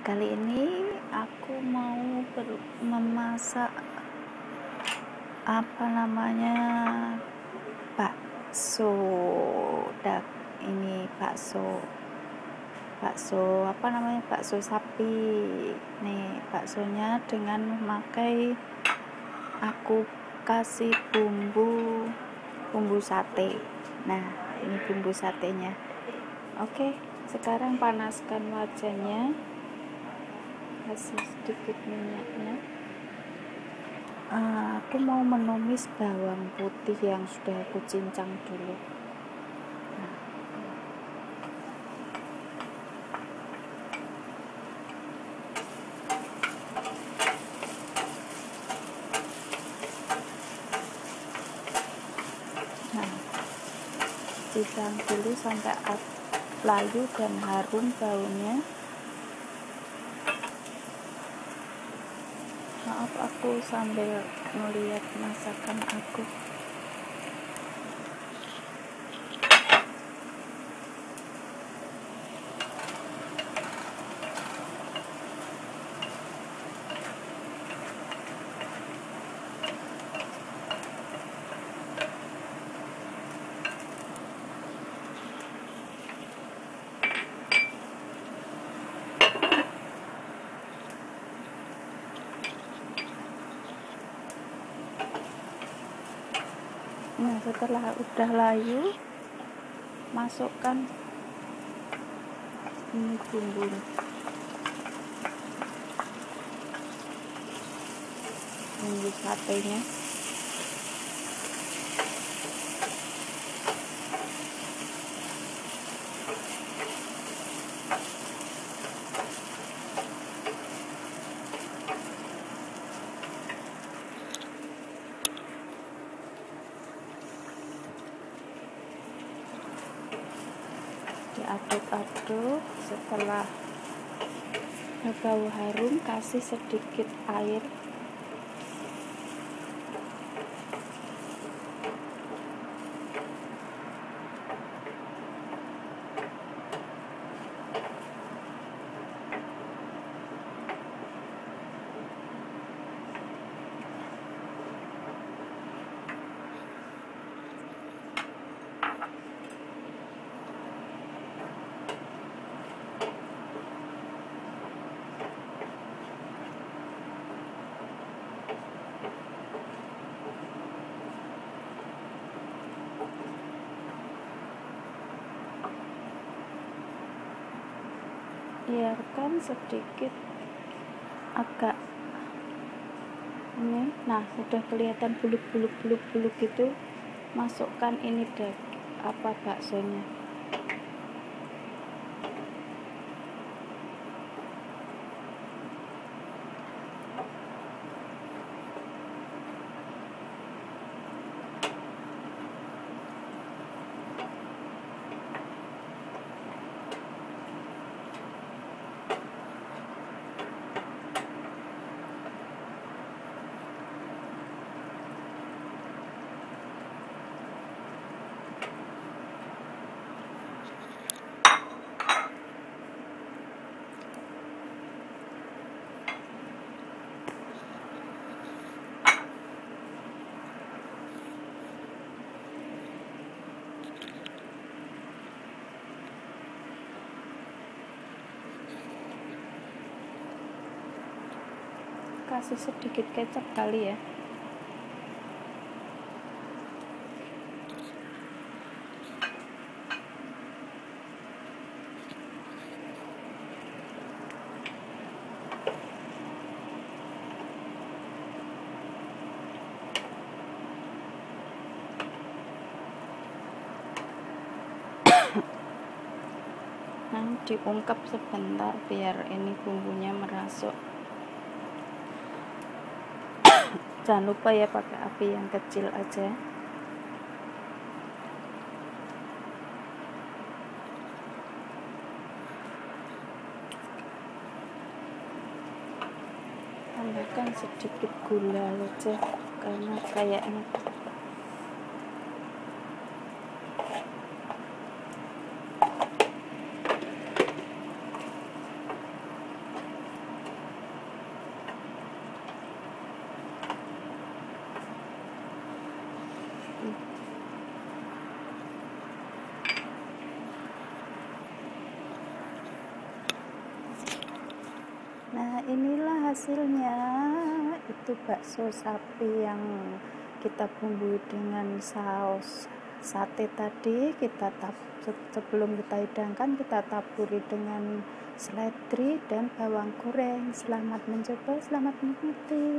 kali ini aku mau memasak apa namanya bakso. Dak ini bakso bakso apa namanya bakso sapi. Nih baksonya dengan memakai aku kasih bumbu bumbu sate. Nah ini bumbu satenya. Oke sekarang panaskan wajannya kasih sedikit minyaknya. Uh, aku mau menumis bawang putih yang sudah aku cincang dulu. Nah, cincang dulu sampai layu dan harum baunya maaf aku sambil melihat masakan aku nah setelah udah layu masukkan ini bumbu. Bumbu satenya diaduk-aduk setelah bau harum kasih sedikit air biarkan sedikit agak ini. Nah sudah kelihatan buluk-buluk buluk-buluk gitu masukkan ini deh apa baksonya kasih sedikit kecap kali ya. Diungkap sebentar biar ini bumbunya merasuk jangan lupa ya pakai api yang kecil aja. Tambahkan sedikit gula aja karena kayaknya Nah, inilah hasilnya. Itu bakso sapi yang kita bumbui dengan saus sate tadi. Kita tap, sebelum kita hidangkan, kita taburi dengan seledri dan bawang goreng. Selamat mencoba, selamat menikmati.